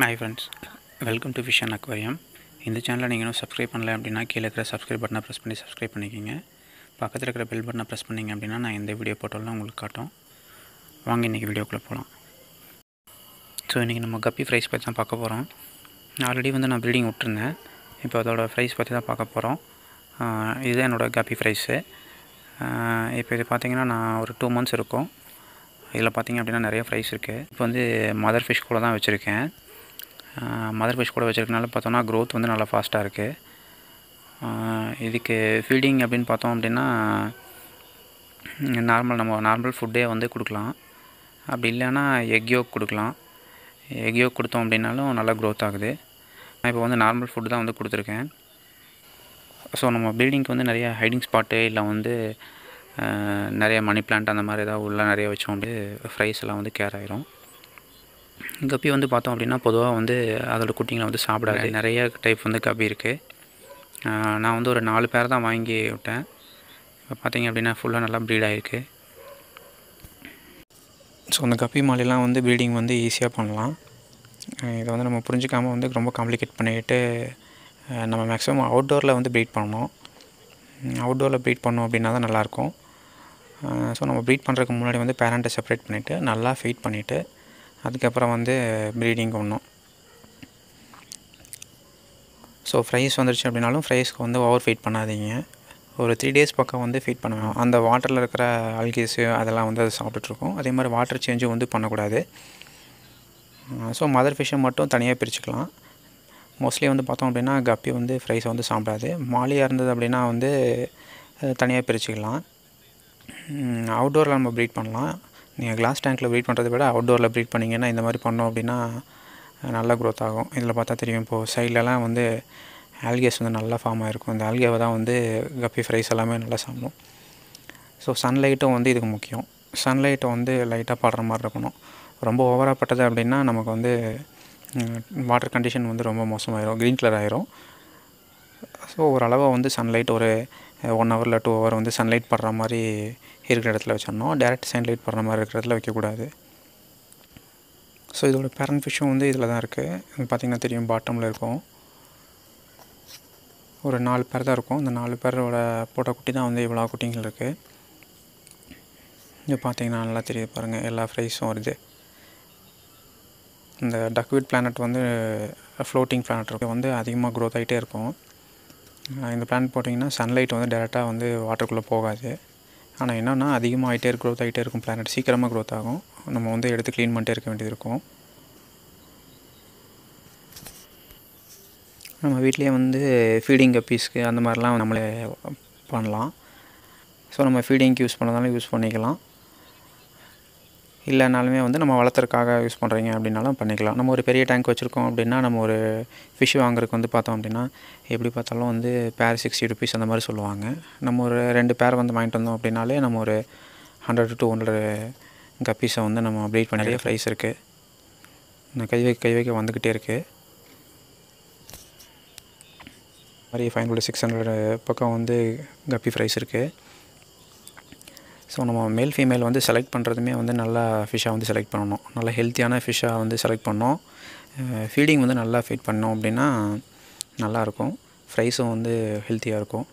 Hi friends welcome to fish and இந்த சேனலை நீங்கள் இன்னும் சப்ஸ்கிரைப் பண்ணல அப்படின்னா கீழே இருக்கிற சப்ஸ்கிரைப் பட்டனை ப்ரெஸ் பண்ணி சப்ஸ்கிரைப் பண்ணிக்கிங்க. பக்கத்தில் இருக்கிற பெல் பட்டனை ப்ரெஸ் பண்ணிங்க அப்படின்னா நான் எந்த வீடியோ போட்டாலும் உங்களுக்கு காட்டும். வாங்க இன்றைக்கி வீடியோக்குள்ளே போகலாம் ஸோ இன்றைக்கி நம்ம கப்பி ஃப்ரைஸ் பற்றி தான் பார்க்க போகிறோம் ஆல்ரெடி வந்து நான் ப்ரீடிங் விட்டுருந்தேன். இப்போ அதோடய ஃப்ரைஸ் பற்றி தான் பார்க்க போகிறோம் இதுதான் என்னோடய கப்பி ஃப்ரைஸு இப்போ இது பார்த்திங்கன்னா நான் ஒரு டூ மந்த்ஸ் இருக்கும். இதில் பார்த்திங்க அப்படின்னா நிறைய ஃப்ரைஸ் இருக்குது இப்போ வந்து மதர் ஃபிஷ் கூட தான் வச்சுருக்கேன். மதர் ஃபிஷ் கூட வச்சுருக்கனால பார்த்தோன்னா க்ரோத் வந்து நல்லா ஃபாஸ்ட்டாக இருக்குது இதுக்கு ஃபீடிங் அப்படின்னு பார்த்தோம் அப்படின்னா நார்மல் நம்ம நார்மல் ஃபுட்டே வந்து கொடுக்கலாம். அப்படி இல்லைன்னா எக் யோக் கொடுக்கலாம். எக் யோக் கொடுத்தோம் அப்படின்னாலும் நல்லா க்ரோத் ஆகுது. நான் இப்போ வந்து நார்மல் ஃபுட்டு தான் வந்து கொடுத்துருக்கேன். ஸோ நம்ம பில்டிங்க்கு வந்து நிறைய ஹைடிங் ஸ்பாட்டு இல்லை வந்து நிறைய மணி பிளான்ட் அந்த மாதிரி ஏதாவது உள்ள நிறைய வச்சோம் அப்படி ஃப்ரைஸ் எல்லாம் வந்து கேர் ஆயிரும். கப்பி வந்து பார்த்தோம் அப்படின்னா பொதுவாக வந்து அதோடய குட்டிங்களை வந்து சாப்பிடாது. நிறைய டைப் வந்து கப்பி இருக்குது நான் வந்து ஒரு நாலு பேர் தான் வாங்கி விட்டேன். இப்போ பார்த்தீங்க அப்படின்னா ஃபுல்லாக நல்லா ப்ரீட் ஆகிருக்கு ஸோ அந்த கப்பி மாலையெல்லாம் வந்து ப்ரீடிங் வந்து ஈஸியாக பண்ணலாம். இதை வந்து நம்ம புரிஞ்சிக்காமல் வந்து ரொம்ப காம்ப்ளிகேட் பண்ணிக்கிட்டு நம்ம மேக்ஸிமம் அவுட்டோரில் வந்து ப்ரீட் பண்ணணும். அவுட்டோரில் ப்ரீட் பண்ணோம் அப்படின்னா தான் நல்லாயிருக்கும். ஸோ நம்ம ப்ரீட் பண்ணுறதுக்கு முன்னாடி வந்து பேரண்ட்டை செப்பரேட் பண்ணிவிட்டு நல்லா ஃபீட் பண்ணிவிட்டு அதுக்கப்புறம் வந்து ப்ரீடிங் ஒன்றும் ஸோ ஃப்ரைஸ் வந்துருச்சு அப்படின்னாலும் ஃப்ரைஸ்க்கு வந்து ஓவர் ஃபீட் பண்ணாதீங்க. ஒரு த்ரீ டேஸ் பக்கம் வந்து ஃபீட் பண்ணுவோம் அந்த வாட்டரில் இருக்கிற அல்கேஸு அதெல்லாம் வந்து அது சாப்பிட்டுட்ருக்கோம். அதே மாதிரி வாட்டர் சேஞ்சும் வந்து பண்ணக்கூடாது. ஸோ மதர் ஃபிஷ்ஷை மட்டும் தனியாக பிரிச்சுக்கலாம். மோஸ்ட்லி வந்து பார்த்தோம் அப்படின்னா கப்பி வந்து ஃப்ரைஸை வந்து சாப்பிடாது. மாலியாக இருந்தது அப்படின்னா வந்து தனியாக பிரிச்சுக்கலாம். அவுட்டோரில் நம்ம ப்ரீட் பண்ணலாம். நீங்கள் கிளாஸ் டேங்க்கில் ப்ரீட் பண்ணுறதை விட அவுட்டோரில் ப்ரீட் பண்ணிங்கன்னா இந்த மாதிரி பண்ணோம் அப்படின்னா நல்லா க்ரோத் ஆகும். இதில் பார்த்தா தெரியும் இப்போது சைட்லலாம் வந்து ஆல்கேஸ் வந்து நல்லா ஃபார்ம் ஆகிருக்கும் இந்த ஆல்கேவை தான் வந்து கப்பி ஃப்ரைஸ் எல்லாமே நல்லா சாப்பிடும். ஸோ சன்லைட்டும் வந்து இதுக்கு முக்கியம். சன்லைட்டை வந்து லைட்டாக படுற மாதிரி இருக்கணும். ரொம்ப ஓவராக பட்டது அப்படின்னா நமக்கு வந்து வாட்டர் கண்டிஷன் வந்து ரொம்ப மோசமாயிரும். க்ரீன் கலர் ஆயிரும். ஸோ ஓரளவு வந்து சன்லைட் ஒரு ஒன் ஹவரில் டூ ஹவர் வந்து சன்லைட் படுற மாதிரி இருக்கிற இடத்துல வச்சிடணும். டேரெக்ட் சன்லைட் படுற மாதிரி இருக்கிற இடத்துல வைக்கக்கூடாது. ஸோ இதோட பேரண்ட் ஃபிஷ்ஷும் வந்து இதில் தான் இருக்குது இது பார்த்திங்கன்னா தெரியும் பாட்டமில் இருக்கும். ஒரு நாலு பேர் தான் இருக்கும். இந்த நாலு பேரோட போட்ட குட்டி தான் வந்து இவ்வளோ குட்டிங்கள் இருக்குது இது பார்த்தீங்கன்னா நல்லா தெரியுது பாருங்கள் எல்லா ஃப்ரைஸும் வருது. இந்த டக்விட் பிளானட் வந்து ஃப்ளோட்டிங் பிளானட் இருக்கும் வந்து அதிகமாக க்ரோத் ஆகிட்டே இருக்கும். இந்த பிளானட் போட்டிங்கன்னா சன்லைட் வந்து டேரெக்டாக வந்து வாட்டருக்குள்ளே போகாது. ஆனால் என்னென்னா அதிகமாக ஆகிட்டே க்ரோத் ஆகிட்டே இருக்கும் பிளானட் சீக்கிரமாக க்ரோத் ஆகும். நம்ம வந்து எடுத்து க்ளீன் பண்ணிட்டே இருக்க வேண்டியது இருக்கும். நம்ம வீட்லேயே வந்து ஃபீடிங் கப்பீஸ்க்கு அந்த மாதிரிலாம் நம்மளே பண்ணலாம். ஸோ நம்ம ஃபீடிங்க்கு யூஸ் பண்ணதாலும் யூஸ் பண்ணிக்கலாம். இல்லைனாலுமே வந்து நம்ம வளர்த்துறதுக்காக யூஸ் பண்ணுறீங்க அப்படின்னாலும் பண்ணிக்கலாம். நம்ம ஒரு பெரிய டேங்க் வச்சுருக்கோம் அப்படின்னா நம்ம ஒரு ஃபிஷ் வாங்குறதுக்கு வந்து பார்த்தோம் அப்படின்னா எப்படி பார்த்தாலும் வந்து பேர் சிக்ஸ்டி ருபீஸ் அந்த மாதிரி சொல்லுவாங்க. நம்ம ஒரு ரெண்டு பேர் வந்து வாங்கிட்டு வந்தோம் அப்படின்னாலே நம்ம ஒரு ஹண்ட்ரட் டு டூ ஹண்ட்ரட் கப்பீஸை வந்து நம்ம அப்டேட் பண்ண நிறைய ப்ரைஸ் இருக்குது நான் கை வைக்க கை வைக்க வந்துக்கிட்டே இருக்குது மாதிரி ஃபைவ் ஹண்ட்ரட் சிக்ஸ் ஹண்ட்ரட் பக்கம் வந்து கப்பி ஃப்ரைஸ் இருக்குது ஸோ நம்ம மேல் ஃபீமேல் வந்து செலக்ட் பண்ணுறதுமே வந்து நல்லா ஃபிஷ்ஷாக வந்து செலக்ட் பண்ணணும். நல்லா ஹெல்த்தியான ஃபிஷ்ஷாக வந்து செலக்ட் பண்ணோம் ஃபீடிங் வந்து நல்லா ஃபீட் பண்ணோம் அப்படின்னா நல்லாயிருக்கும் ஃப்ரைஸும் வந்து ஹெல்த்தியாக இருக்கும்.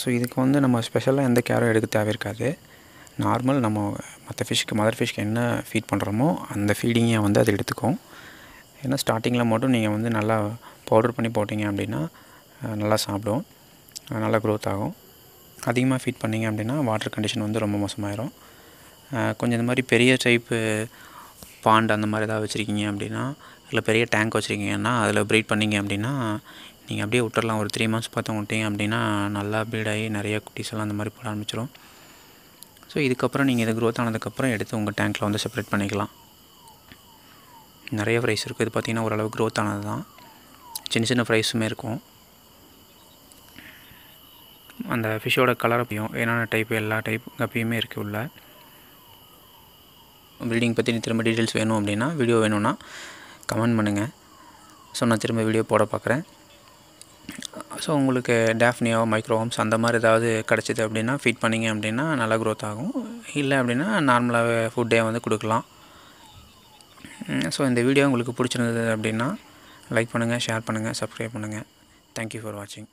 ஸோ இதுக்கு வந்து நம்ம ஸ்பெஷலாக எந்த கேரும் எடுக்க தேவை இருக்காது. நார்மல் நம்ம மற்ற ஃபிஷ்க்கு மதர் ஃபிஷ்க்கு என்ன ஃபீட் பண்ணுறோமோ அந்த ஃபீடிங்கை வந்து அது எடுத்துக்கும். ஏன்னா ஸ்டார்டிங்கில் மட்டும் நீங்கள் வந்து நல்லா பவுடர் பண்ணி போட்டிங்க அப்படின்னா நல்லா சாப்பிடும். நல்லா க்ரோத் ஆகும். அதிகமாக ஃபீட் பண்ணிங்க அப்படின்னா வாட்டர் கண்டிஷன் வந்து ரொம்ப மோசமாயிரும். கொஞ்சம் இந்த மாதிரி பெரிய டைப்பு பாண்ட் அந்த மாதிரி ஏதாவது வச்சுருக்கீங்க அப்படின்னா இல்லை பெரிய டேங்க் வச்சுருக்கீங்கன்னா அதில் ப்ரீட் பண்ணிங்க அப்படின்னா நீங்கள் அப்படியே விட்டுறலாம். ஒரு த்ரீ மந்த்ஸ் பார்த்து விட்டீங்க அப்படின்னா நல்லா ப்ரீடாகி நிறைய குட்டிஸ் எல்லாம் அந்த மாதிரி போட ஆரம்பிச்சிடும் ஸோ இதுக்கப்புறம் நீங்கள் இது க்ரோத் ஆனதுக்கப்புறம் எடுத்து உங்கள் டேங்க்கில் வந்து செப்பரேட் பண்ணிக்கலாம். நிறைய ஃப்ரைஸ் இருக்குது இது பார்த்திங்கன்னா ஓரளவு க்ரோத் ஆனது தான் சின்ன சின்ன ஃப்ரைஸுமே இருக்கும். அந்த ஃபிஷ்ஷோட கலர் அப்பையும் என்னென்ன டைப் எல்லா டைப் கப்பியுமே இருக்குது உள்ள. பில்டிங் பற்றி திரும்ப டீட்டெயில்ஸ் வேணும் அப்படின்னா வீடியோ வேணும்னா கமெண்ட் பண்ணுங்கள் ஸோ நான் திரும்ப வீடியோ போட பார்க்குறேன் ஸோ உங்களுக்கு டேஃப்னியோ மைக்ரோஹோம்ஸ் அந்த மாதிரி ஏதாவது கிடச்சிது அப்படின்னா ஃபீட் பண்ணிங்க அப்படின்னா நல்லா க்ரோத் ஆகும். இல்லை அப்படின்னா நார்மலாகவே ஃபுட்டே வந்து கொடுக்கலாம். ஸோ இந்த வீடியோ உங்களுக்கு பிடிச்சிருந்தது அப்படின்னா லைக் பண்ணுங்கள் ஷேர் பண்ணுங்கள் சப்ஸ்கிரைப் பண்ணுங்கள் தேங்க்யூ ஃபார் வாட்சிங்